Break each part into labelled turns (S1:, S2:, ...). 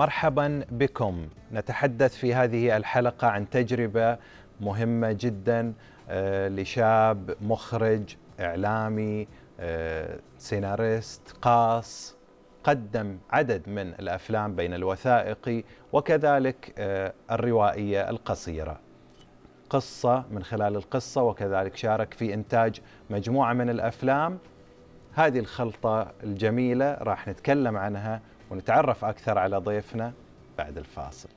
S1: مرحبا بكم. نتحدث في هذه الحلقة عن تجربة مهمة جدا آه، لشاب مخرج إعلامي آه، سيناريست قاص قدم عدد من الأفلام بين الوثائقي وكذلك آه، الروائية القصيرة. قصة من خلال القصة وكذلك شارك في إنتاج مجموعة من الأفلام. هذه الخلطة الجميلة راح نتكلم عنها ونتعرف أكثر على ضيفنا بعد الفاصل.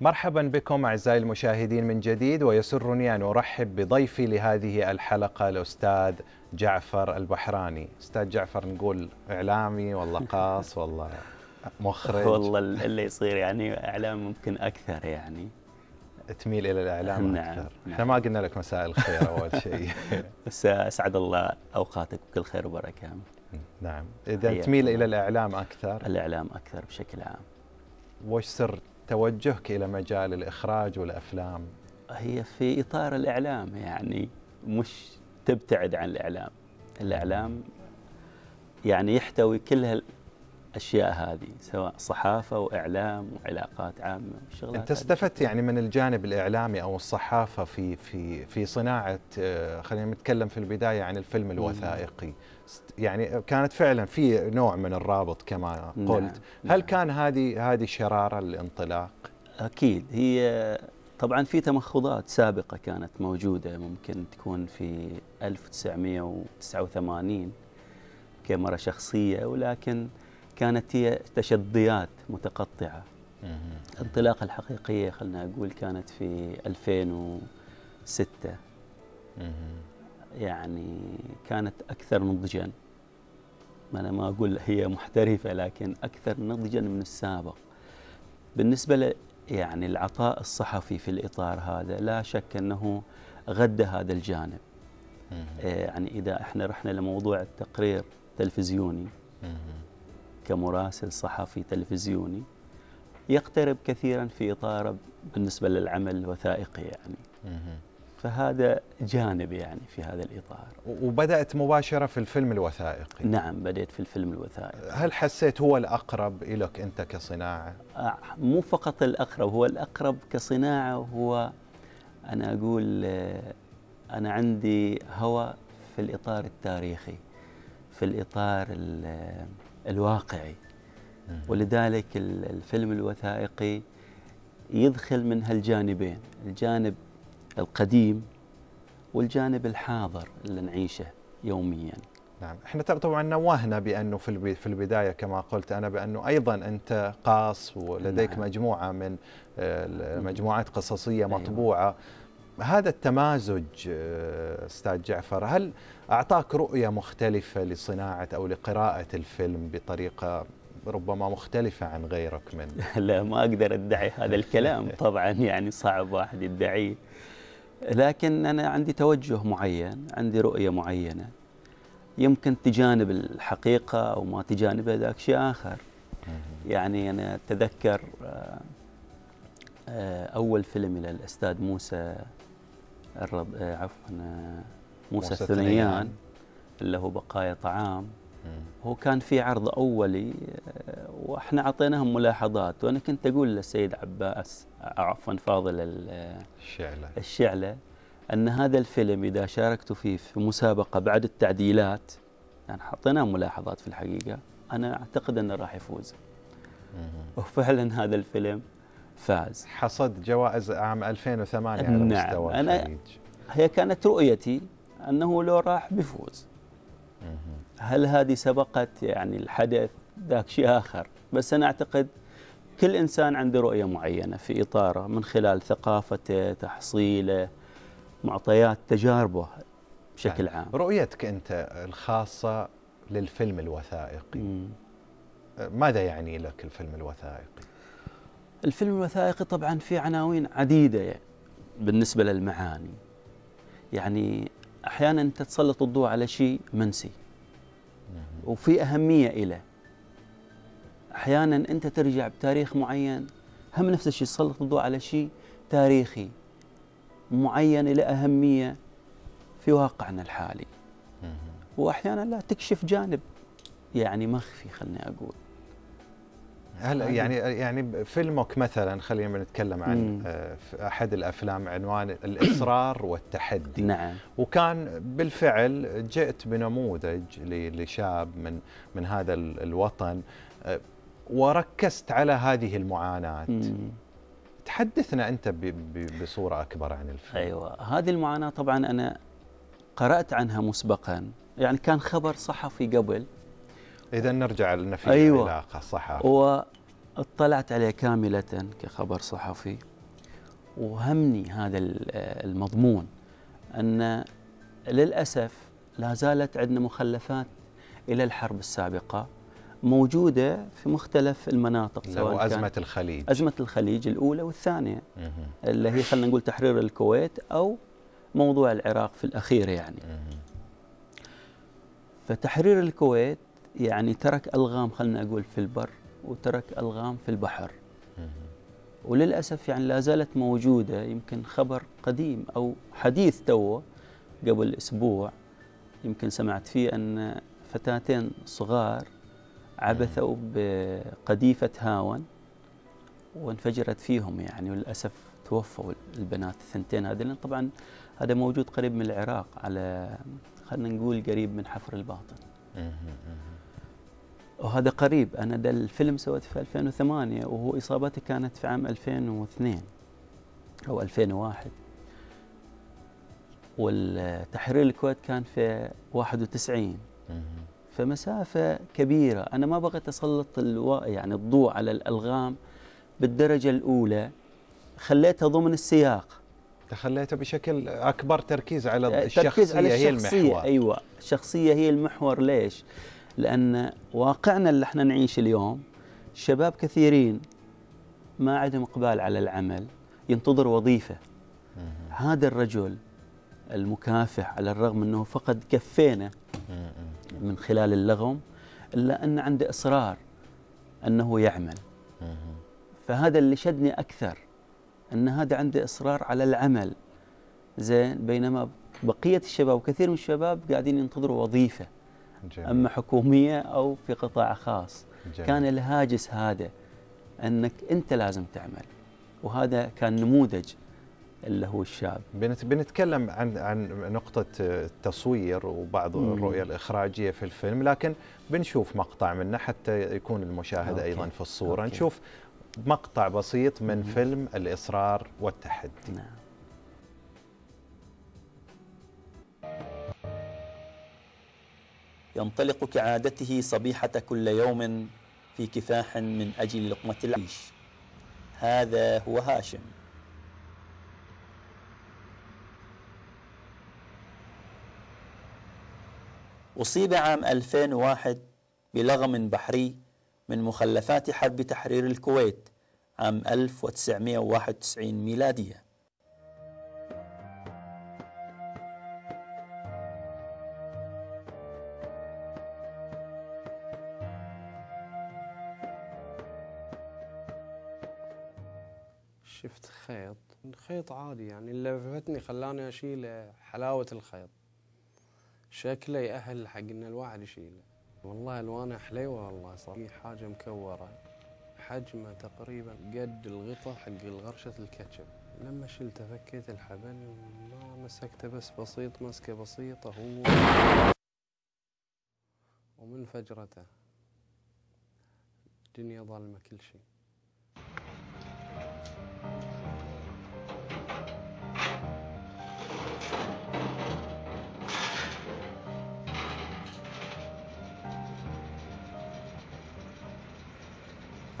S1: مرحبا بكم أعزائي المشاهدين من جديد ويسرني أن أرحب بضيفي لهذه الحلقة الأستاذ جعفر البحراني، أستاذ جعفر نقول إعلامي والله قاص والله مخرج.
S2: والله اللي يصير يعني إعلام ممكن أكثر يعني.
S1: تميل إلى الإعلام
S2: نعم،
S1: أكثر،
S2: نعم.
S1: إحنا ما قلنا لك مساء الخير أول شيء.
S2: بس أسعد الله أوقاتك بكل خير وبركة.
S1: نعم،
S2: إذا
S1: تميل. إلى الإعلام أكثر،
S2: الإعلام أكثر بشكل عام.
S1: وش سر توجهك إلى مجال الإخراج والأفلام؟
S2: هي في إطار الإعلام يعني مش تبتعد عن الإعلام. الإعلام يعني يحتوي كل هالاشياء هذه سواء صحافة وإعلام وعلاقات عامة وشغلات أنت.
S1: استفدت يعني من الجانب الإعلامي أو الصحافة في في في صناعة آه، خلينا نتكلم في البداية عن الفيلم الوثائقي. يعني كانت فعلا في نوع من الرابط كما
S2: نعم،
S1: قلت. هل
S2: نعم.
S1: كان هذه هذه شرارة الانطلاق
S2: أكيد. هي طبعا في تمخضات سابقة كانت موجودة ممكن تكون في 1989 كاميرا شخصية ولكن كانت هي تشظيات متقطعة. الانطلاقة الحقيقية خلنا أقول كانت في 2006 يعني كانت أكثر نضجا. أنا ما أقول هي محترفة لكن أكثر نضجا من السابق. بالنسبة ل يعني العطاء الصحفي في الإطار هذا لا شك أنه غذى هذا الجانب. آه، يعني إذا إحنا رحنا لموضوع التقرير التلفزيوني. كمراسل صحفي تلفزيوني يقترب كثيرا في إطاره بالنسبة للعمل الوثائقي يعني. فهذا جانب يعني في هذا الإطار.
S1: وبدأت مباشرة في الفيلم الوثائقي.
S2: نعم بديت في الفيلم الوثائقي.
S1: هل حسيت هو الأقرب لك أنت كصناعة؟
S2: آه، مو فقط الأقرب هو الأقرب كصناعة هو أنا أقول آه، أنا عندي هوى في الإطار التاريخي في الإطار ال- الواقعي. ولذلك ال- الفيلم الوثائقي يدخل من هالجانبين الجانب القديم والجانب الحاضر اللي نعيشه يوميا.
S1: نعم. إحنا طب- طبعا نوهنا بأنه في في البداية كما قلت أنا بأنه أيضا أنت قاص ولديك
S2: نعم.
S1: مجموعة من آه، المجموعات قصصية
S2: أيوة.
S1: هذا التمازج آه، أستاذ جعفر هل أعطاك رؤية مختلفة لصناعة أو لقراءة الفيلم بطريقة ربما مختلفة عن غيرك من؟
S2: لا ما أقدر أدعي هذا الكلام. طبعا يعني صعب واحد يدعيه لكن أنا عندي توجه معين عندي رؤية معينة. يمكن تجانب الحقيقة أو ما تجانبها ذاك شيء آخر. يعني أنا أتذكر آه، آه، أول فيلم إلى الأستاذ موسى الرض... آه، عفوا آه، موسى الثنيان. اللي هو بقايا طعام. هو كان في عرض أولي آه، وإحنا أعطيناهم ملاحظات وأنا كنت أقول للسيد عباس عفوا فاضل ال-
S1: الشعلة
S2: الشعلة أن هذا الفيلم إذا شاركت فيه في مسابقة بعد التعديلات يعني حطينا ملاحظات في الحقيقة أنا أعتقد أنه راح يفوز. وفعلا هذا الفيلم فاز
S1: حصد جوائز عام 2008 على
S2: نعم.
S1: مستوى
S2: أنا-
S1: الخليج
S2: هي كانت رؤيتي أنه لو راح بيفوز. هل هذه سبقت يعني الحدث ذاك شيء آخر بس أنا أعتقد كل إنسان عنده رؤية معينة في إطاره من خلال ثقافته تحصيله معطيات تجاربه بشكل
S1: نعم.
S2: عام
S1: رؤيتك أنت الخاصة للفيلم الوثائقي
S2: مم.
S1: ماذا يعني لك الفيلم الوثائقي؟
S2: الفيلم الوثائقي طبعا في عناوين عديدة يعني. بالنسبة للمعاني يعني أحيانا أنت تسلط الضوء على شيء منسي وفي أهمية إله أحيانا أنت ترجع بتاريخ معين هم نفس الشيء تسلط الضوء على شيء تاريخي معين له أهمية في واقعنا الحالي. وأحيانا لا تكشف جانب. يعني مخفي خلني أقول.
S1: هل يعني يعني فيلمك مثلا خلينا نتكلم عن آه، أحد الأفلام عنوان الإصرار والتحدي.
S2: نعم.
S1: وكان بالفعل جئت بنموذج لشاب من من هذا الوطن آه، وركزت على هذه المعاناة. مم. تحدثنا أنت بصورة أكبر عن الفيلم.
S2: أيوه. هذه المعاناة طبعا أنا قرأت عنها مسبقا. يعني كان خبر صحفي قبل
S1: إذا نرجع لنا في أيوة. علاقه صحافه
S2: واطلعت عليه كاملة كخبر صحفي وهمني هذا المضمون أن للأسف لا زالت عندنا مخلفات إلى الحرب السابقة موجودة في مختلف المناطق
S1: سواء أزمة الخليج.
S2: أزمة الخليج الأولى والثانية اللي هي خلينا نقول تحرير الكويت أو موضوع العراق في الأخير يعني. فتحرير الكويت يعني ترك ألغام خلينا أقول في البر وترك ألغام في البحر. وللأسف يعني لا زالت موجودة يمكن خبر قديم أو حديث تو قبل أسبوع. يمكن سمعت فيه أن فتاتين صغار عبثوا بقذيفة هاون وانفجرت فيهم يعني وللأسف توفوا البنات الثنتين هذه طبعا هذا موجود قريب من العراق على خلينا نقول قريب من حفر الباطن. وهذا قريب. أنا ده الفيلم سويته في 2008 وهو إصابتي كانت في عام 2002 أو 2001 والتحرير الكويت كان في 91 فمسافة كبيرة. أنا ما بغيت أسلط ألو... يعني الضوء على الألغام بالدرجة الأولى. خليتها ضمن السياق.
S1: خليتها بشكل أكبر تركيز على الشخصية تركيز على الشخصية. هي المحور.
S2: أيوة. الشخصية هي المحور. ليش؟ لأن واقعنا اللي إحنا نعيش اليوم شباب كثيرين ما عندهم إقبال على العمل ينتظر وظيفة. هذا الرجل المكافح على الرغم أنه فقد كفينا من خلال اللغم إلا أن عنده إصرار أنه يعمل. فهذا اللي شدني أكثر أن هذا عنده إصرار على العمل. زين بينما بقية الشباب وكثير من الشباب قاعدين ينتظروا وظيفة. جميل. أما حكومية أو في قطاع خاص جميل. كان الهاجس هذا أنك أنت لازم تعمل وهذا كان نموذج اللي هو الشاب
S1: بنتكلم عن عن نقطة التصوير وبعض مم. الرؤية الإخراجية في الفيلم لكن بنشوف مقطع منه حتى يكون المشاهد okay. أيضا في الصورة okay. نشوف مقطع بسيط من مم. فيلم الإصرار والتحدي نعم.
S2: ينطلق كعادته صبيحة كل يوم في كفاح من أجل لقمة العيش. هذا هو هاشم. أصيب عام 2001 بلغم بحري من مخلفات حرب تحرير الكويت عام 1991 ميلادية.
S3: شفت خيط. خيط عادي يعني اللي لفتني خلاني أشيل حلاوة الخيط. شكله يأهل حق إن الواحد يشيله. والله ألوانه حليوة والله صار حاجة مكورة. حجمه تقريبا قد الغطا حق الغرشة الكاتشب. لما شلته فكيت الحبل ما مسكته بس بسيط مسكة بسيطة هو. ومن فجرته الدنيا ظلمة كل شيء.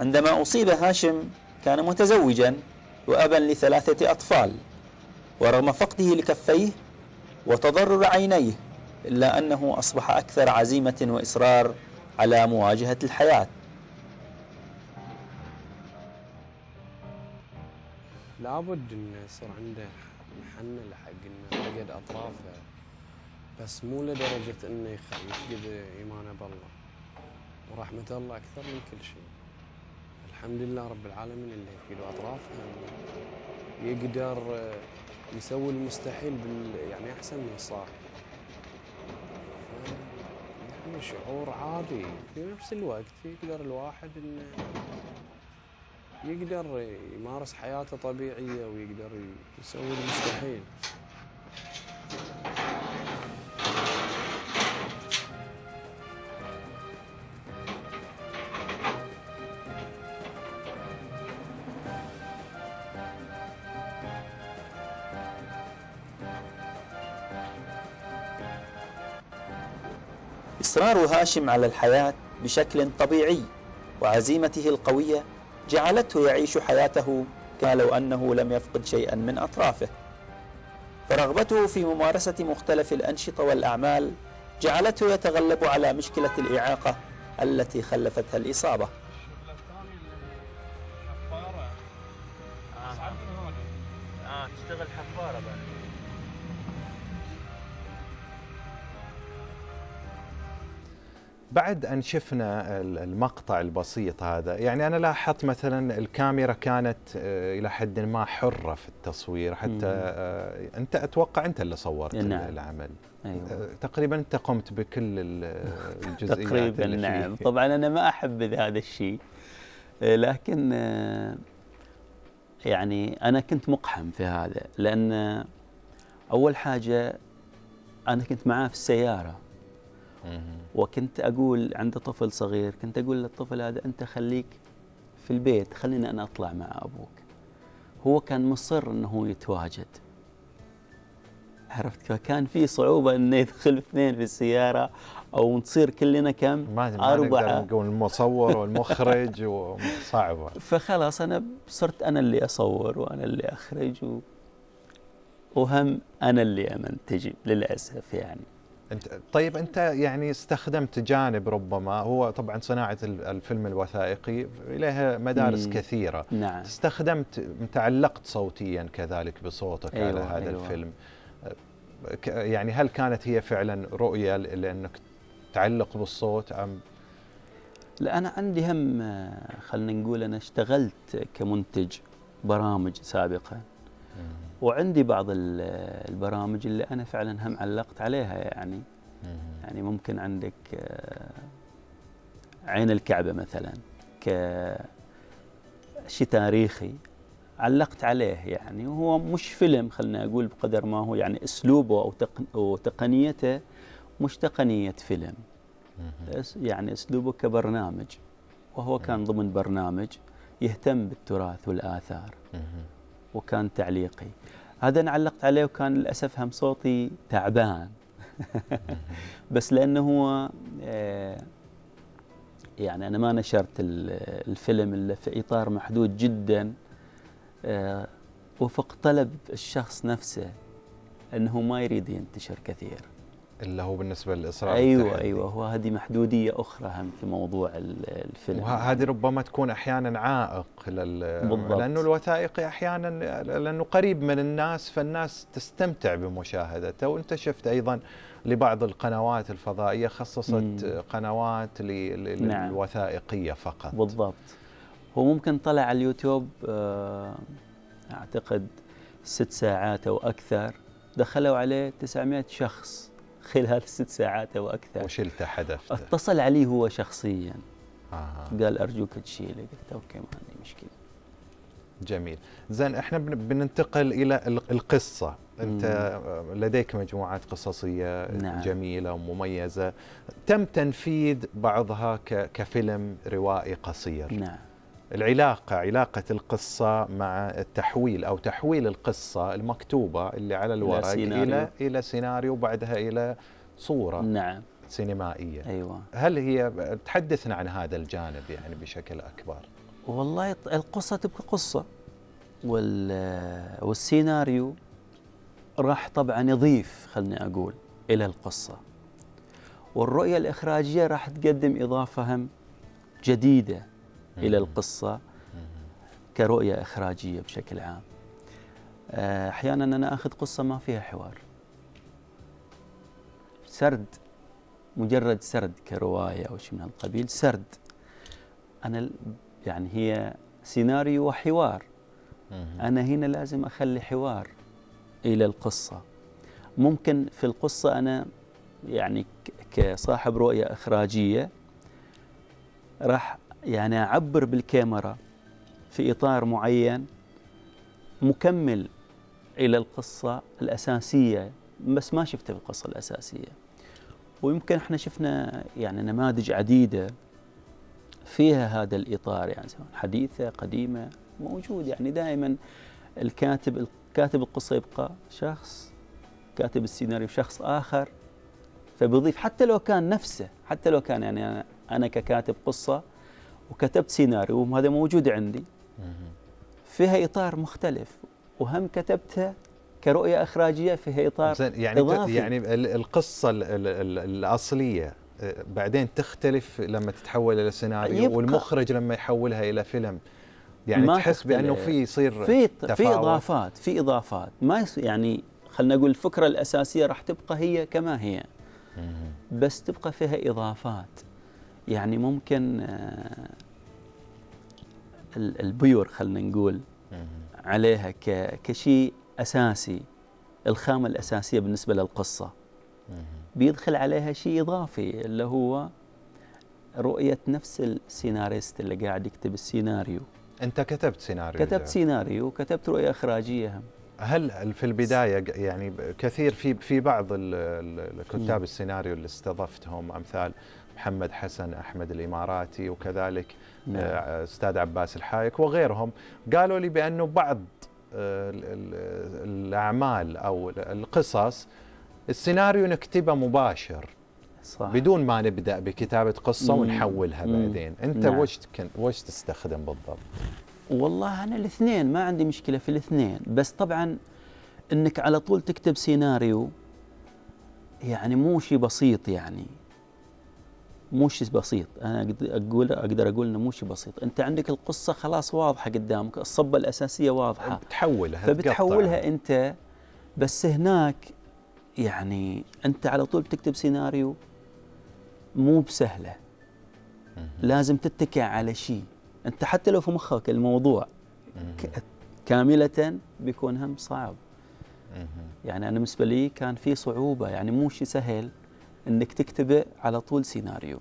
S2: عندما أصيب هاشم كان متزوجا وأبا لثلاثة أطفال ورغم فقده لكفيه وتضرر عينيه إلا أنه أصبح أكثر عزيمة وإصرار على مواجهة الحياة.
S3: لابد انه يصير عنده محنة لحق إنه فقد أطرافه بس مو لدرجة إنه يفقد إيمانه بالله. ورحمة الله أكثر من كل شيء. الحمد لله رب العالمين اللي يفيد اطرافنا يقدر يسوي المستحيل بال يعني أحسن من الصاحب يعني شعور عادي. في نفس الوقت يقدر الواحد انه يقدر يمارس حياته طبيعية ويقدر يسوي المستحيل.
S4: إصرار هاشم على الحياة بشكل طبيعي وعزيمته القوية جعلته يعيش حياته كما لو أنه لم يفقد شيئا من أطرافه. فرغبته في ممارسة مختلف الأنشطة والأعمال جعلته يتغلب على مشكلة الإعاقة التي خلفتها الإصابة.
S2: آه. تشتغل حفارة بعد.
S1: بعد أن شفنا المقطع البسيط هذا يعني أنا لاحظت مثلا الكاميرا كانت آه، إلى حد ما حرة في التصوير حتى آه، أنت أتوقع أنت اللي صورت
S2: نعم.
S1: العمل
S2: أيوة.
S1: آه، تقريبا أنت قمت بكل ال- الجزئيات
S2: تقريبا
S1: اللي فيه.
S2: نعم طبعا أنا ما أحب هذا الشيء لكن يعني أنا كنت مقحم في هذا لأن أول حاجة أنا كنت معاه في السيارة
S1: مهم.
S2: وكنت أقول عند طفل صغير كنت أقول للطفل هذا أنت خليك في البيت خليني أنا أطلع مع أبوك. هو كان مصر انه يتواجد. عرفت فكان في صعوبة إنه يدخل اثنين في السيارة أو نصير كلنا كم؟
S1: ما
S2: أربعة.
S1: المصور والمخرج وصعبة.
S2: فخلاص أنا صرت أنا اللي أصور وأنا اللي أخرج و... وهم أنا اللي أمنتج للأسف يعني.
S1: انت طيب انت يعني استخدمت جانب ربما هو طبعا صناعة ال- الفيلم الوثائقي لها مدارس
S2: مم.
S1: كثيرة.
S2: نعم.
S1: استخدمت تعلقت صوتيا كذلك بصوتك
S2: أيوة،
S1: على هذا
S2: أيوة.
S1: الفيلم. يعني هل كانت هي فعلا رؤية لأنك تعلق بالصوت أم؟
S2: لا أنا عندي هم آه، خلينا نقول أنا اشتغلت كمنتج برامج سابقا وعندي بعض ال- البرامج اللي أنا فعلا هم علقت عليها يعني. يعني ممكن عندك آه، عين الكعبة مثلا ك شيء تاريخي علقت عليه يعني. وهو مش فيلم خلنا أقول بقدر ما هو يعني أسلوبه أو أو تقنيته مش تقنية فيلم. يعني أسلوبه كبرنامج. وهو كان ضمن برنامج يهتم بالتراث والآثار. وكان تعليقي. هذا أنا علقت عليه وكان للأسف هم صوتي تعبان. بس لأنه هو آه، يعني أنا ما نشرت ال- الفيلم إلا في إطار محدود جدا آه، وفق طلب الشخص نفسه إنه ما يريد ينتشر كثير.
S1: اللي هو بالنسبة للاصرار
S2: أيوه
S1: والتحدي.
S2: أيوه هو هذه محدودية أخرى هم في موضوع ال- الفيلم
S1: وهذه ربما تكون أحيانا عائق لل
S2: بالضبط.
S1: لأنه الوثائقي أحيانا لأنه قريب من الناس فالناس تستمتع بمشاهدته وأنت شفت أيضا لبعض القنوات الفضائية خصصت
S2: مم.
S1: قنوات
S2: نعم.
S1: للوثائقية فقط
S2: بالضبط هو ممكن طلع على اليوتيوب آه، أعتقد ست ساعات أو أكثر دخلوا عليه 900 شخص خلال الست ساعات أو أكثر.
S1: وشلته حذفته
S2: اتصل عليه هو شخصيا.
S1: آه.
S2: قال أرجوك تشيله. قلت أوكي ما عندي مشكلة.
S1: جميل. زين إحنا بن- بننتقل إلى ال- القصة. أنت لديك مجموعات قصصية
S2: نعم.
S1: جميلة ومميزة. تم تنفيذ بعضها كفيلم روائي قصير.
S2: نعم.
S1: العلاقة علاقة القصة مع التحويل أو تحويل القصة المكتوبة اللي على الورق
S2: سيناريو.
S1: إلى إلى سيناريو وبعدها إلى صورة
S2: نعم.
S1: سينمائية.
S2: أيوه.
S1: هل هي تحدثنا عن هذا الجانب يعني بشكل أكبر؟
S2: والله القصة تبقى قصة وال والسيناريو راح طبعا يضيف خلني أقول إلى القصة. والرؤية الإخراجية راح تقدم إضافة هم جديدة إلى. القصة كرؤية إخراجية بشكل عام. آه، أحيانا أنا أخذ قصة ما فيها حوار. سرد مجرد سرد كرواية أو شيء من هالقبيل سرد. أنا يعني هي سيناريو وحوار. أنا هنا لازم أخلي حوار إلى القصة. ممكن في القصة أنا يعني كصاحب رؤية إخراجية راح يعني أعبر بالكاميرا في إطار معين مكمل إلى القصة الأساسية بس ما شفته في القصة الأساسية. ويمكن إحنا شفنا يعني نماذج عديدة فيها هذا الإطار يعني سواء حديثة قديمة موجود. يعني دائما الكاتب كاتب القصة يبقى شخص كاتب السيناريو شخص آخر فبيضيف حتى لو كان نفسه حتى لو كان يعني أنا, ككاتب قصة وكتبت سيناريو وهذا موجود عندي. فيها إطار مختلف وهم كتبتها كرؤية إخراجية فيها
S1: زين يعني
S2: إضافي.
S1: يعني ال- القصة ال- ال- ال- الأصلية آه، بعدين تختلف لما تتحول إلى سيناريو والمخرج لما يحولها إلى فيلم يعني
S2: ما
S1: تحس
S2: بأنه.
S1: في يصير
S2: في في
S1: تفاوت.
S2: إضافات في إضافات ما يعني خلينا نقول الفكرة الأساسية راح تبقى هي كما هي. بس تبقى فيها إضافات يعني ممكن آه، ال- ال pure خلينا نقول. عليها كشيء أساسي الخامة الأساسية بالنسبة للقصة
S1: مهم.
S2: بيدخل عليها شيء إضافي اللي هو رؤية نفس السيناريست اللي قاعد يكتب السيناريو
S1: أنت كتبت سيناريو
S2: كتبت
S1: جاء.
S2: سيناريو وكتبت رؤية إخراجية هم
S1: هل في البداية يعني كثير في في بعض ال- ال- الكتاب السيناريو اللي استضفتهم أمثال محمد حسن أحمد الإماراتي وكذلك
S2: نعم.
S1: آه، أستاذ عباس الحايك وغيرهم قالوا لي بأنه بعض آه، ال- ال- الأعمال أو القصص السيناريو نكتبه مباشر
S2: صح
S1: بدون ما نبدأ بكتابة قصة
S2: مم.
S1: ونحولها
S2: مم.
S1: بعدين أنت
S2: نعم.
S1: وش كن وش تستخدم بالضبط
S2: والله أنا الاثنين ما عندي مشكلة في الاثنين بس طبعا أنك على طول تكتب سيناريو يعني مو شيء بسيط يعني مو شيء بسيط. أنا أقد- أقول أقدر أقول إنه مو شيء بسيط. أنت عندك القصة خلاص واضحة قدامك الصبة الأساسية واضحة.
S1: تحولها
S2: فبتحولها أنت. بس هناك يعني أنت على طول تكتب سيناريو مو بسهلة.
S1: مهم.
S2: لازم تتكئ على شيء. أنت حتى لو في مخك الموضوع
S1: مهم.
S2: ك- كاملة بيكون هم صعب. يعني أنا بالنسبة لي كان في صعوبة. يعني مو شيء سهل. أنك تكتبه على طول سيناريو.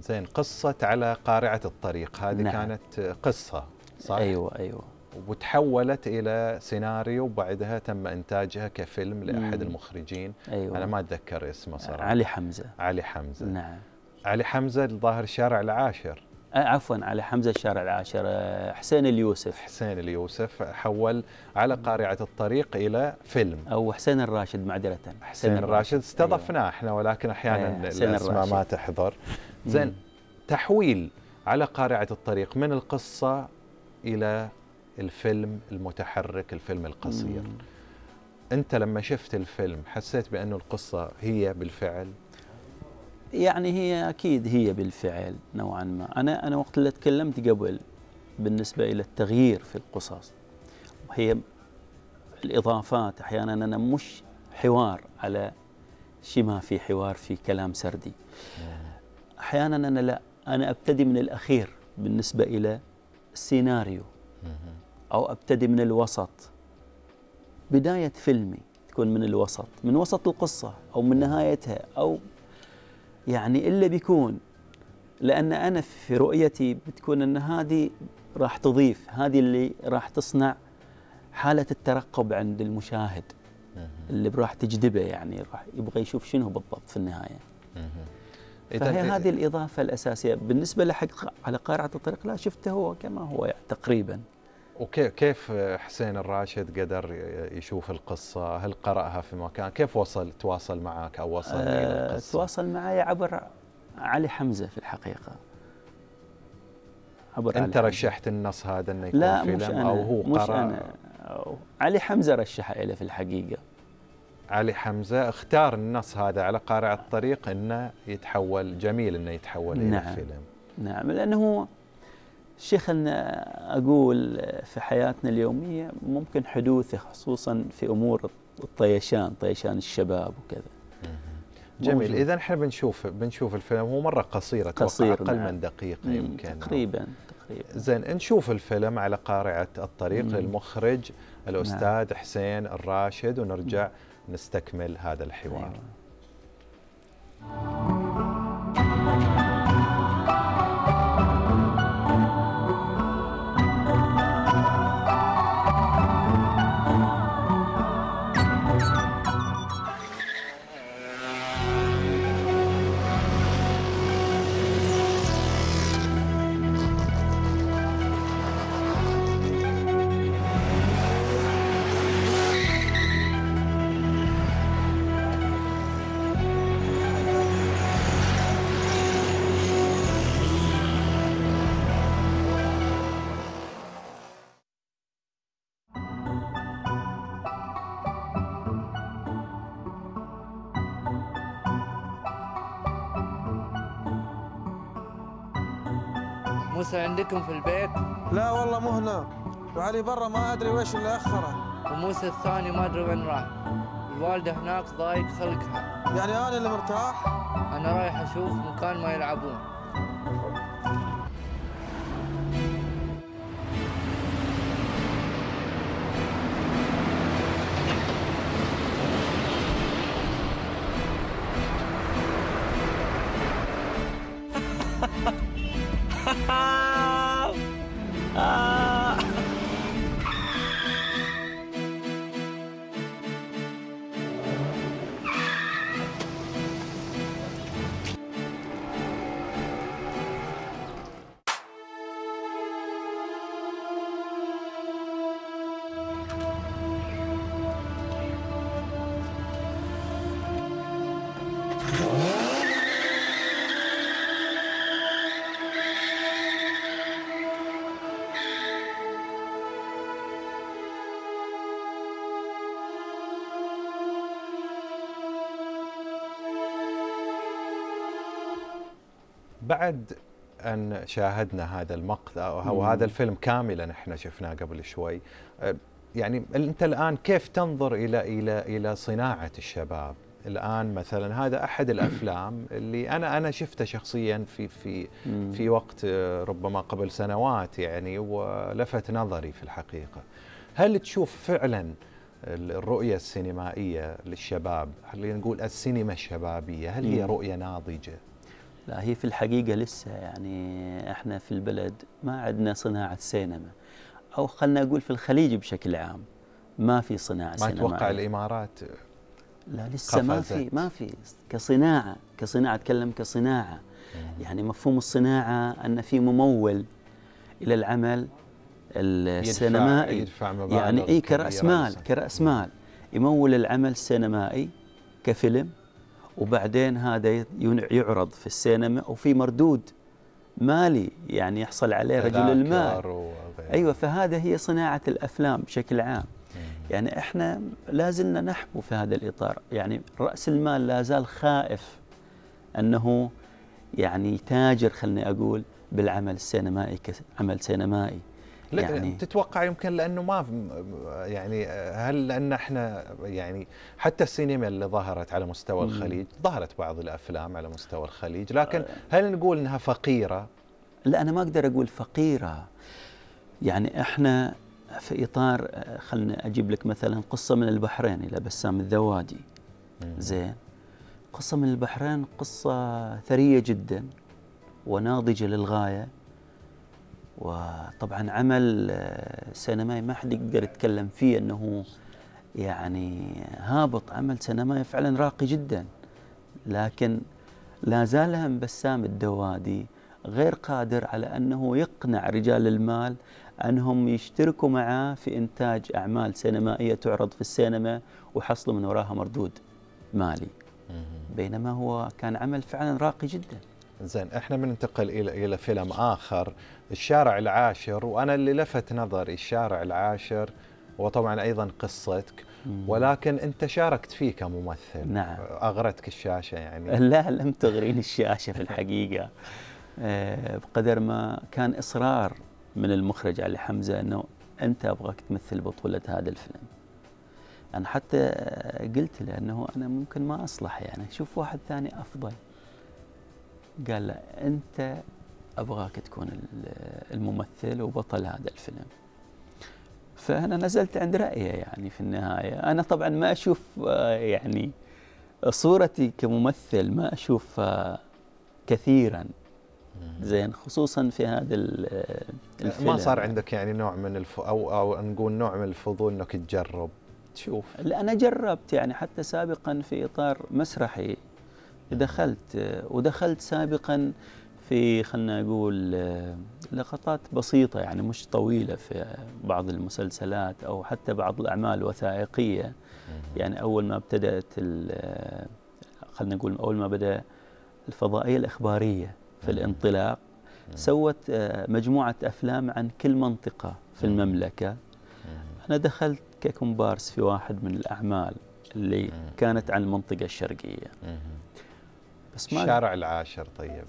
S1: زين قصة على قارعة الطريق هذه
S2: نعم.
S1: كانت قصة صح؟
S2: أيوة أيوة.
S1: وتحولت إلى سيناريو وبعدها تم إنتاجها كفيلم لأحد
S2: مم.
S1: المخرجين.
S2: أيوة.
S1: أنا ما أتذكر اسمه صراحة.
S2: علي حمزة.
S1: علي حمزة.
S2: نعم.
S1: علي حمزة الظاهر الشارع العاشر.
S2: عفوا علي حمزة الشارع العاشر آه، حسين اليوسف.
S1: حسين اليوسف حول على قارعة الطريق إلى فيلم.
S2: أو حسين الراشد معذرة.
S1: حسين الراشد. استضفناه إحنا ولكن أحيانا
S2: حسين الأسماء.
S1: ما تحضر. زين. تحويل على قارعة الطريق من القصة إلى الفيلم المتحرك الفيلم القصير.
S2: مم.
S1: أنت لما شفت الفيلم حسيت بأنه القصة هي بالفعل
S2: يعني هي أكيد هي بالفعل نوعا ما. أنا أنا وقت اللي تكلمت قبل بالنسبة إلى التغيير في القصص وهي الإضافات أحيانا أنا مش حوار على شيء ما في حوار في كلام سردي. أحيانا أنا لا أنا أبتدي من الأخير بالنسبة إلى السيناريو أو أبتدي من الوسط. بداية فيلمي تكون من الوسط من وسط القصة أو من نهايتها أو يعني إلا بيكون. لأن أنا في رؤيتي بتكون إن هذه راح تضيف هذه اللي راح تصنع حالة الترقب عند المشاهد. اللي راح تجذبه يعني راح يبغى يشوف شنو بالضبط في النهاية. فهي هذه الإضافة الأساسية. بالنسبة لحق على قارعة الطريق لا شفته هو كما هو يعني تقريبا.
S1: وكيف حسين الراشد قدر يشوف القصة؟ هل قرأها في مكان؟ كيف وصل تواصل معك أو وصل إلى
S2: آه
S1: القصة؟
S2: تواصل معي عبر علي حمزة في الحقيقة. عبر
S1: أنت
S2: علي
S1: رشحت النص هذا أنه يكون
S2: لا
S1: فيلم
S2: مش أنا
S1: أو هو
S2: مش
S1: قرأ؟
S2: أنا. علي حمزة رشحه إلي في الحقيقة.
S1: علي حمزة اختار النص هذا على قارع الطريق أنه يتحول جميل أنه يتحول
S2: نعم.
S1: إلى فيلم.
S2: نعم لأنه هو شيخ أن أقول في حياتنا اليومية ممكن حدوثه خصوصا في أمور الطيشان طيشان الشباب وكذا
S1: جميل. إذا إحنا بنشوف بنشوف الفيلم هو مرة قصير أتوقع
S2: قصير،
S1: أقل
S2: نعم.
S1: من دقيقة
S2: مم،
S1: يمكن
S2: تقريبا تقريبا
S1: زين نشوف الفيلم على قارعة الطريق
S2: مم.
S1: للمخرج الأستاذ حسين الراشد ونرجع نستكمل هذا الحوار
S2: أيوة.
S5: موسى عندكم في البيت؟
S6: لا والله مو هنا. وعلي برا ما أدري ويش اللي أخره.
S5: وموسى الثاني ما أدري وين راح. الوالدة هناك ضايق خلقها.
S6: يعني أنا اللي مرتاح؟
S5: أنا رايح أشوف مكان ما يلعبون.
S1: بعد أن شاهدنا هذا المقطع هذا الفيلم كاملا إحنا شفناه قبل شوي أه، يعني أنت الآن كيف تنظر إلى إلى إلى صناعة الشباب؟ الآن مثلا هذا أحد الأفلام اللي أنا أنا شفته شخصيا في في. في وقت آه، ربما قبل سنوات يعني ولفت نظري في الحقيقة هل تشوف فعلا الرؤية السينمائية للشباب خلينا نقول السينما الشبابية هل هي
S2: مم.
S1: رؤية ناضجة؟
S2: لا هي في الحقيقة لسه يعني إحنا في البلد ما عندنا صناعة سينما أو خلنا أقول في الخليج بشكل عام ما في صناعة
S1: ما
S2: سينمائية
S1: تتوقع الإمارات
S2: لا لسه ما. في ما في كصناعة كصناعة أتكلم كصناعة. يعني مفهوم الصناعة أن في ممول إلى العمل السينمائي.
S1: يدفع مبالغ
S2: يعني إي
S1: كرأس
S2: مال. كرأس مال. يمول العمل السينمائي كفيلم وبعدين هذا يعرض في السينما وفي مردود مالي يعني يحصل عليه رجل المال. أيوه فهذا هي صناعة الأفلام بشكل عام. يعني إحنا لا زلنا نحبو في هذا الإطار يعني رأس المال لا زال خائف أنه يعني يتاجر خلني أقول بالعمل السينمائي كعمل سينمائي يعني-
S1: تتوقع يمكن لأنه ما يعني هل لأن إحنا يعني حتى السينما اللي ظهرت على مستوى. الخليج ظهرت بعض الأفلام على مستوى الخليج لكن هل نقول إنها فقيرة؟
S2: لا أنا ما أقدر أقول فقيرة. يعني إحنا في إطار آه، خلنا أجيب لك مثلا قصة من البحرين إلى بسام الذوادي. زين؟ قصة من البحرين قصة ثرية جدا وناضجة للغاية. وطبعا عمل آه، سينمائي ما حد يقدر يتكلم فيه إنه يعني هابط. عمل سينمائي فعلا راقي جدا لكن لا زال هم بسام الدوادي غير قادر على أنه يقنع رجال المال أنهم يشتركوا معه في إنتاج أعمال سينمائية تعرض في السينما ويحصلوا من وراها مردود مالي. بينما هو كان عمل فعلا راقي جدا.
S1: زين إحنا بننتقل إلى إلى فيلم آخر الشارع العاشر وأنا اللي لفت نظري الشارع العاشر وطبعا أيضا قصتك ولكن أنت شاركت فيه كممثل.
S2: نعم.
S1: أغرتك الشاشة يعني.
S2: لا لم تغريني الشاشة في الحقيقة. آه، بقدر ما كان إصرار من المخرج علي حمزة أنه أنت أبغاك تمثل بطولة هذا الفيلم. أنا حتى قلت له أنه أنا ممكن ما أصلح يعني. شوف واحد ثاني أفضل. قال لا أنت أبغاك تكون ال- الممثل وبطل هذا الفيلم. فأنا نزلت عند رأيه يعني في النهاية. أنا طبعا ما أشوف آه، يعني صورتي كممثل ما اشوفها كثيرا. زين خصوصا في هذا ال- الفيلم
S1: ما صار عندك يعني نوع من الف... أو أو نقول نوع من الفضول إنك تجرب؟ تشوف
S2: لا أنا جربت يعني حتى سابقا في إطار مسرحي. دخلت ودخلت سابقا في خلنا نقول لقطات بسيطة يعني مش طويلة في بعض المسلسلات أو حتى بعض الأعمال الوثائقية. يعني أول ما ابتدأت ال- خلنا نقول أول ما بدأ الفضائية الإخبارية في الانطلاق سوت آه، مجموعة أفلام عن كل منطقة في المملكة. أنا دخلت ككومبارس في واحد من الأعمال اللي كانت عن المنطقة الشرقية. بس ما
S1: الشارع العاشر طيب.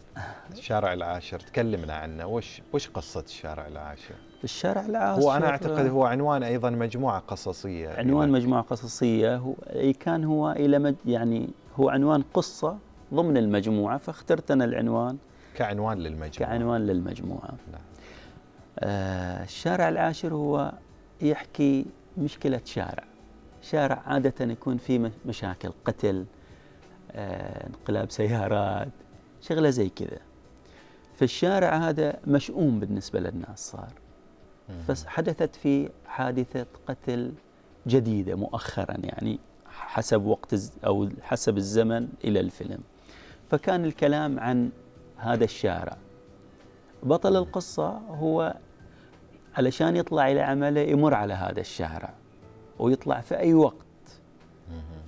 S1: الشارع العاشر تكلمنا عنه. وش وش قصة الشارع العاشر؟
S2: الشارع العاشر
S1: هو أنا أعتقد هو عنوان أيضا مجموعة قصصية.
S2: عنوان مجموعة قصصية. هو أي كان هو إلى مج يعني هو عنوان قصة ضمن المجموعة فاخترت أنا العنوان.
S1: كعنوان للمجموعة.
S2: كعنوان للمجموعة.
S1: نعم.
S2: آه الشارع العاشر هو يحكي مشكلة شارع. شارع عادة يكون فيه مش- مشاكل قتل انقلاب سيارات شغلة زي كذا. فالشارع هذا مشؤوم بالنسبة للناس صار. فحدثت فيه حادثة قتل جديدة مؤخرا يعني حسب وقت أو حسب الزمن إلى الفيلم. فكان الكلام عن هذا الشارع. بطل القصة هو علشان يطلع إلى عمله يمر على هذا الشارع ويطلع في أي وقت.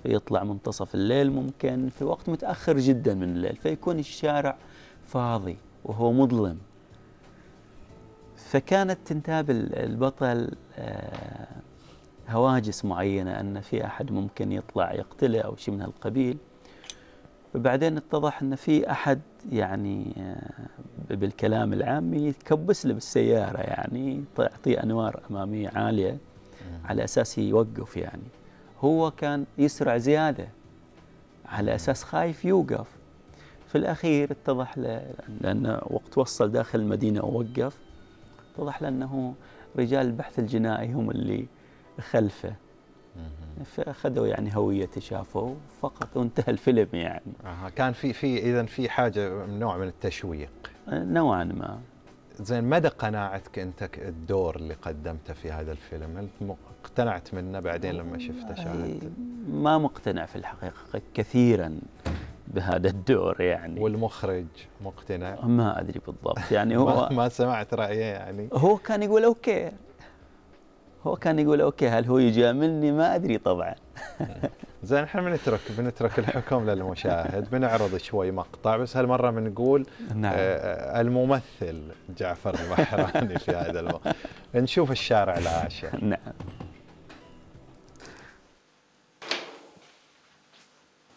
S2: فيطلع منتصف الليل ممكن في وقت متأخر جدا من الليل فيكون الشارع فاضي وهو مظلم. فكانت تنتاب ال- البطل آه، هواجس معينة أن في أحد ممكن يطلع يقتله أو شيء من هالقبيل. وبعدين اتضح أن في أحد يعني آه، بالكلام العامي يكبس له بالسيارة يعني تعطيه أنوار أمامية عالية على أساس يوقف يعني. هو كان يسرع زيادة على أساس خايف يوقف. في الأخير اتضح له لأنه وقت وصل داخل المدينة ووقف اتضح له أنه رجال البحث الجنائي هم اللي خلفه. فأخذوا يعني هويته شافوا فقط وانتهى الفيلم يعني.
S1: آه كان في في إذا في حاجة من نوع من التشويق.
S2: نوعا ما.
S1: زين مدى قناعتك أنت ك- الدور اللي قدمته في هذا الفيلم؟ هل اقتنعت منه بعدين لما شفته شاهدته؟
S2: ما مقتنع في الحقيقة كثيرا بهذا الدور يعني.
S1: والمخرج مقتنع؟
S2: ما أدري بالضبط يعني هو
S1: ما سمعت رأيه يعني.
S2: هو كان يقول أوكي. هو كان يقول أوكي هل هو يجاملني؟ ما أدري طبعا.
S1: زين إحنا بنترك بنترك الحكم للمشاهد بنعرض شوي مقطع بس هالمرة بنقول
S2: نعم.
S1: آه الممثل جعفر البحراني في هذا الوقت نشوف الشارع العاشر
S2: نعم.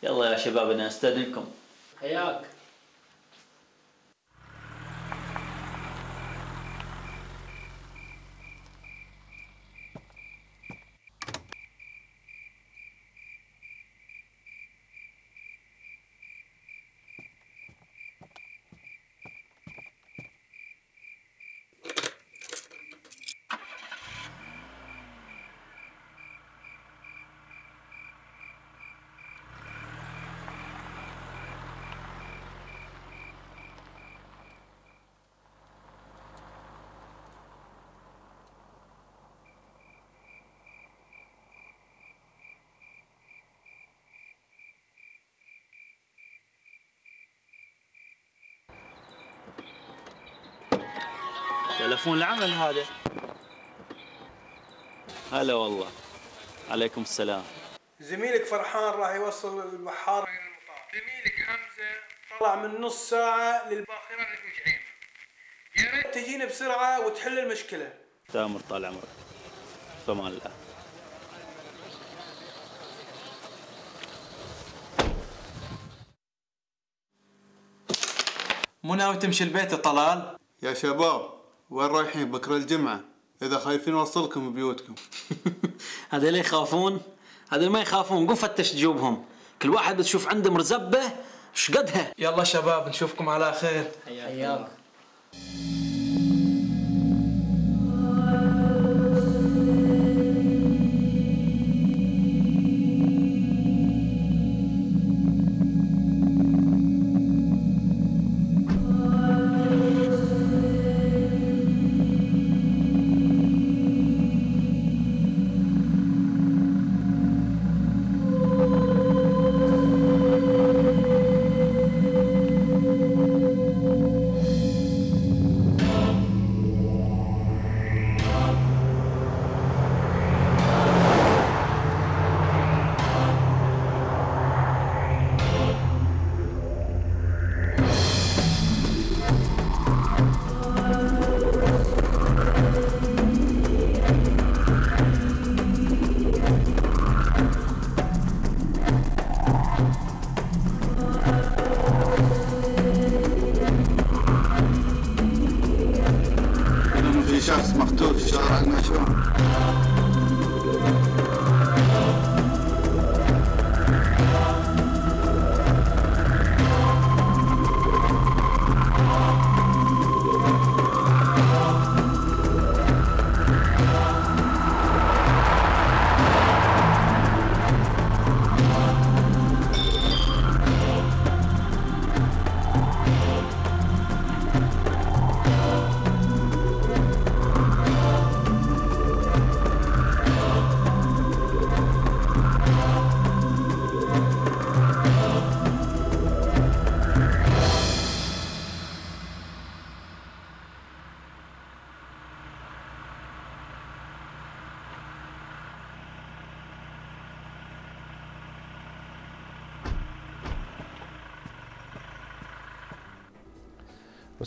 S2: يلا يا شباب أنا أستأذنكم.
S7: حياك.
S2: تلفون العمل هذا. هلا والله. عليكم السلام.
S8: زميلك فرحان راح يوصل البحارة إلى المطار. زميلك حمزة طلع من نص ساعة للباخرة للمجعين يا ريت تجيني بسرعة وتحل المشكلة.
S2: تامر طال عمرك. فمان الله.
S6: مو ناوي تمشي البيت يا طلال؟
S9: يا شباب وين رايحين؟ بكرة الجمعة. إذا خايفين وصلكم بيوتكم.
S7: هذا اللي يخافون؟ هذا ما يخافون. قوم فتش جيوبهم كل واحد بتشوف عنده مرزبة إيش قدها
S6: يلا شباب نشوفكم على خير.
S7: حياك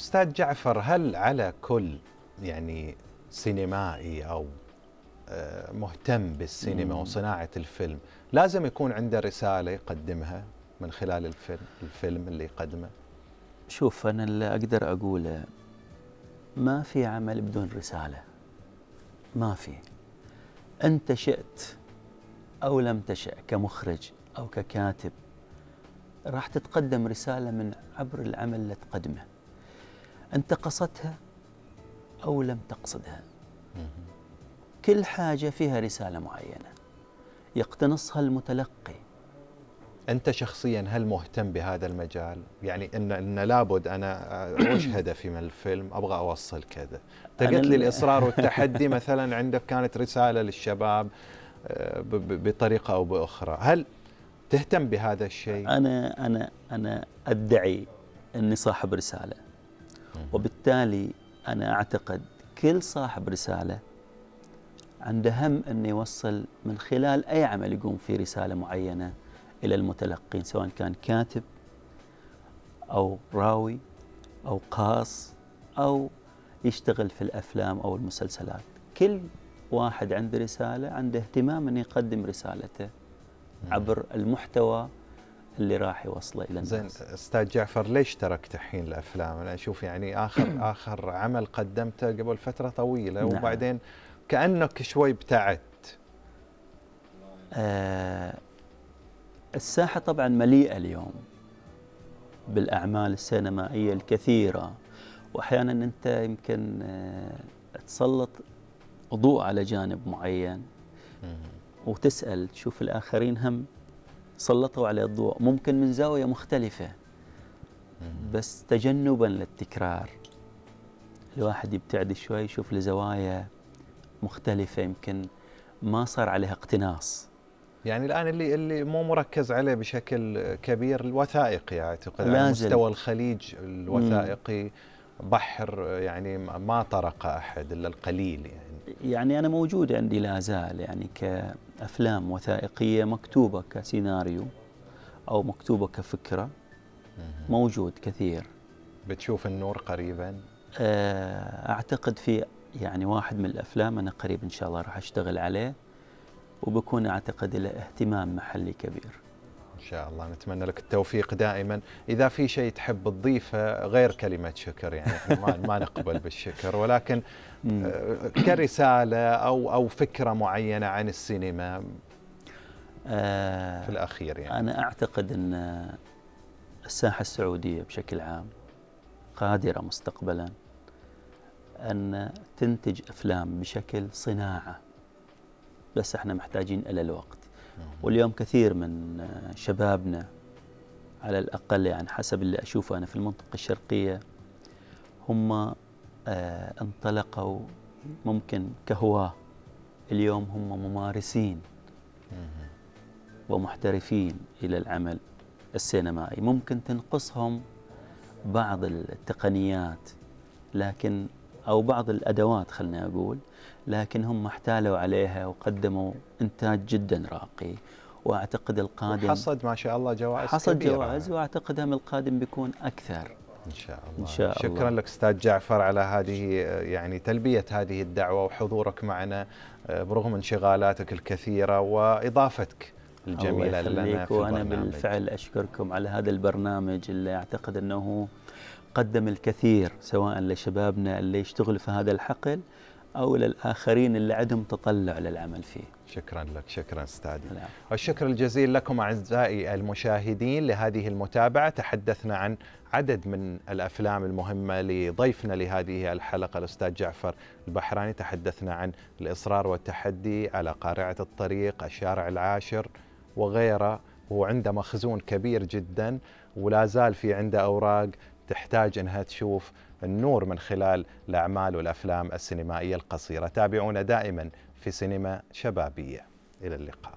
S1: أستاذ جعفر هل على كل يعني سينمائي أو آه، مهتم بالسينما. وصناعة الفيلم لازم يكون عنده رسالة يقدمها من خلال الفيلم الفيلم اللي يقدمه؟
S2: شوف أنا اللي أقدر أقوله ما في عمل بدون رسالة. ما في. أنت شئت أو لم تشأ كمخرج أو ككاتب راح تتقدم رسالة من عبر العمل اللي تقدمه. أنت قصدتها أو لم تقصدها. كل حاجة فيها رسالة معينة. يقتنصها المتلقي.
S1: أنت شخصيا هل مهتم بهذا المجال؟ يعني ان إن لابد أنا وش هدفي من الفيلم أبغى أوصل كذا. انت
S2: أنا
S1: قلت لي
S2: ال-
S1: الإصرار والتحدي مثلا عندك كانت رسالة للشباب آه، ب- ب- بطريقة أو بأخرى. هل تهتم بهذا الشيء؟
S2: أنا أنا أنا أدعي أني صاحب رسالة. وبالتالي أنا أعتقد كل صاحب رسالة عنده هم أنه يوصل من خلال أي عمل يقوم فيه رسالة معينة إلى المتلقين سواء كان كاتب أو راوي أو قاص أو يشتغل في الأفلام أو المسلسلات. كل واحد عنده رسالة عنده اهتمام أن يقدم رسالته عبر المحتوى اللي راح يوصله إلى الناس
S1: زين أستاذ جعفر ليش تركت الحين الأفلام؟ أنا أشوف يعني آخر آخر عمل قدمته قبل فترة طويلة
S2: نعم.
S1: وبعدين كأنك شوي ابتعدت
S2: آه الساحة طبعا مليئة اليوم بالأعمال السينمائية الكثيرة واحيانا أنت يمكن آه تسلط ضوء على جانب معين وتسأل تشوف الآخرين هم سلطوا عليه الضوء. ممكن من زاوية مختلفة. بس تجنبا للتكرار. الواحد يبتعد شوي يشوف لزوايا مختلفة يمكن ما صار عليها اقتناص.
S1: يعني الآن اللي اللي مو مركز عليه بشكل كبير الوثائقي أعتقد على. مستوى الخليج الوثائقي. بحر يعني ما طرق أحد إلا القليل يعني.
S2: يعني أنا موجود عندي لا زال يعني كأفلام وثائقية مكتوبة كسيناريو أو مكتوبة كفكرة. موجود كثير.
S1: بتشوف النور قريبا؟
S2: آه، أعتقد في يعني واحد من الأفلام أنا قريب إن شاء الله راح أشتغل عليه وبكون أعتقد له اهتمام محلي كبير.
S1: إن شاء الله. نتمنى لك التوفيق دائما. إذا في شيء تحب تضيفه غير كلمة شكر يعني إحنا ما, ما نقبل بالشكر. ولكن آه، كرسالة أو أو فكرة معينة عن السينما
S2: آه،
S1: في الأخير يعني.
S2: أنا أعتقد أن الساحة السعودية بشكل عام قادرة مستقبلا أن تنتج أفلام بشكل صناعة. بس إحنا محتاجين إلى الوقت. واليوم كثير من شبابنا على الأقل يعني حسب اللي أشوفه أنا في المنطقة الشرقية هم آه، انطلقوا ممكن كهواة اليوم هم ممارسين ومحترفين إلى العمل السينمائي. ممكن تنقصهم بعض التقنيات لكن أو بعض الأدوات خلنا أقول لكن هم احتالوا عليها وقدموا إنتاج جدا راقي وأعتقد القادم
S1: حصد ما شاء الله جوائز
S2: حصد
S1: كبيرة.
S2: جوائز وأعتقد هم القادم بيكون أكثر
S1: إن شاء الله
S2: إن شاء الله
S1: شكرا لك أستاذ جعفر على هذه يعني تلبية هذه الدعوة وحضورك معنا برغم انشغالاتك الكثيرة وإضافتك الجميلة
S2: الله
S1: لنا في
S2: وأنا
S1: البرنامج.
S2: بالفعل أشكركم على هذا البرنامج اللي أعتقد أنه قدم الكثير سواء لشبابنا اللي يشتغلوا في هذا الحقل أو للاخرين اللي عندهم تطلع للعمل فيه.
S1: شكرا لك شكرا أستاذي.
S2: نعم.
S1: والشكر الجزيل لكم أعزائي المشاهدين لهذه المتابعة. تحدثنا عن عدد من الأفلام المهمة لضيفنا لهذه الحلقة الأستاذ جعفر البحراني. تحدثنا عن الإصرار والتحدي على قارعة الطريق الشارع العاشر وغيره. هو عنده مخزون كبير جدا ولا زال في عنده أوراق تحتاج إنها تشوف النور من خلال الأعمال والأفلام السينمائية القصيرة. تابعونا دائما في سينما شبابية. إلى اللقاء.